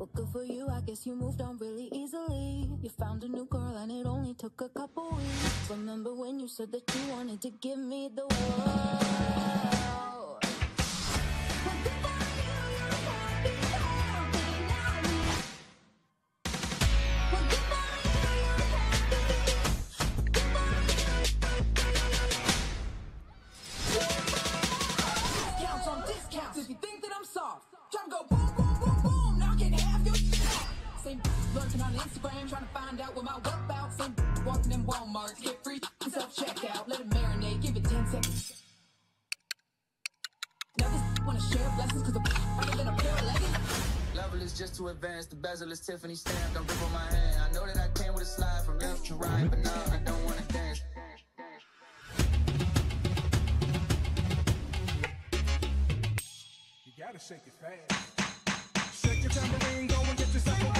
Well, good for you, I guess you moved on really easily. You found a new girl and it only took a couple weeks. Remember when you said that you wanted to give me the world? Lurking on Instagram, trying to find out what my whereabouts. Same walking in Walmart to get free self checkout. Let it marinate, give it 10 seconds. Now this wanna share blessings cause I'm better than a pair of leggings. Level is just too advanced. The bezel is Tiffany stamped. Don't rip on my hand. I know that I came with a slide from left to right, but now I don't wanna dance. You gotta shake it fast. Shake your tambourine, go and get yourself a